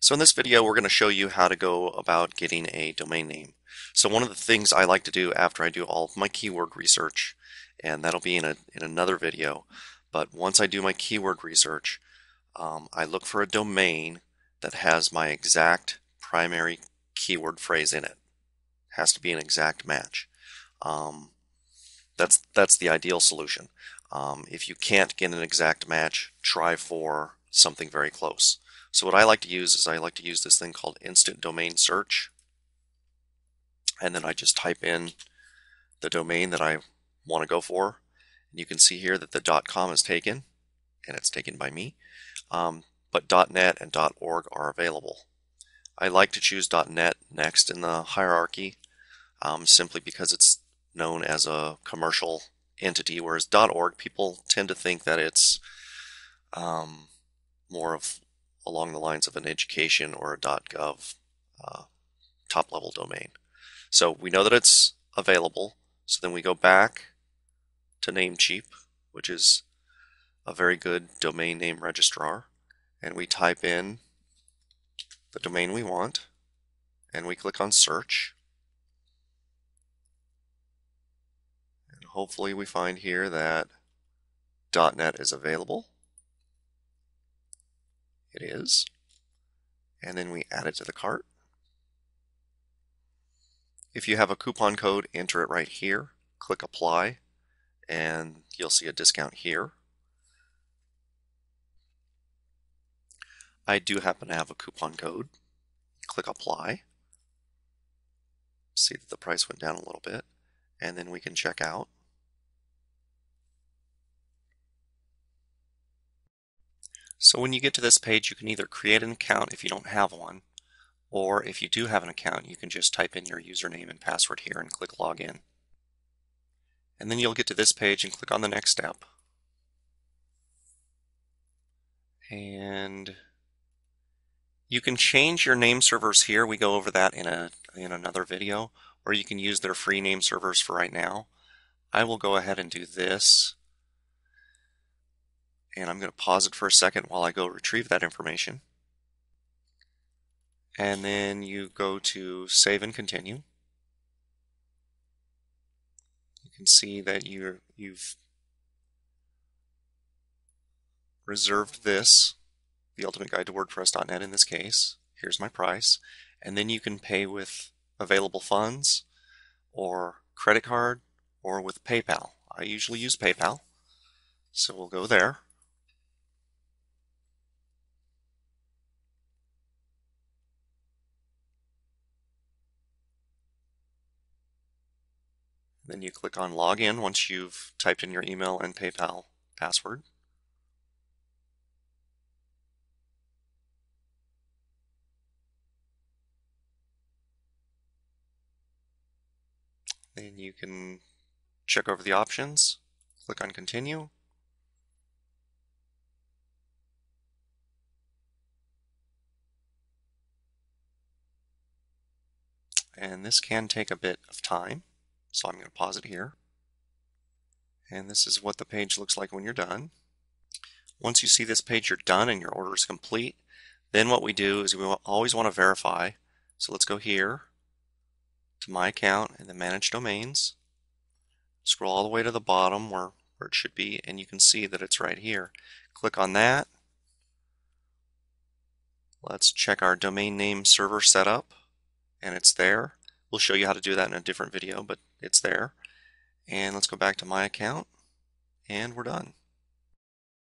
So in this video we're going to show you how to go about getting a domain name. So one of the things I like to do after I do all of my keyword research, and that'll be in, a, in another video, but once I do my keyword research, um, I look for a domain that has my exact primary keyword phrase in it. has to be an exact match. Um, that's, that's the ideal solution. Um, if you can't get an exact match, try for something very close. So what I like to use is I like to use this thing called instant domain search. And then I just type in the domain that I want to go for. And you can see here that the .com is taken, and it's taken by me. Um, but .net and .org are available. I like to choose .net next in the hierarchy um, simply because it's known as a commercial entity, whereas .org people tend to think that it's um, more of along the lines of an education or a .gov uh, top level domain. So we know that it's available. So then we go back to Namecheap, which is a very good domain name registrar, and we type in the domain we want, and we click on search. And hopefully we find here that .NET is available. It is. And then we add it to the cart. If you have a coupon code, enter it right here. Click apply and you'll see a discount here. I do happen to have a coupon code. Click apply. See that the price went down a little bit and then we can check out. So when you get to this page, you can either create an account if you don't have one, or if you do have an account, you can just type in your username and password here and click login. And then you'll get to this page and click on the next step. And you can change your name servers here. We go over that in a in another video, or you can use their free name servers for right now. I will go ahead and do this and I'm going to pause it for a second while I go retrieve that information. And then you go to save and continue. You can see that you you've reserved this, the ultimate guide to WordPress.net in this case. Here's my price. And then you can pay with available funds or credit card or with PayPal. I usually use PayPal. So we'll go there. Then you click on Login once you've typed in your email and PayPal password. Then you can check over the options, click on Continue. And this can take a bit of time. So I'm going to pause it here. And this is what the page looks like when you're done. Once you see this page, you're done and your order is complete. Then what we do is we always want to verify. So let's go here to my account and then manage domains. Scroll all the way to the bottom where, where it should be and you can see that it's right here. Click on that. Let's check our domain name server setup and it's there. We'll show you how to do that in a different video, but it's there. And let's go back to my account and we're done.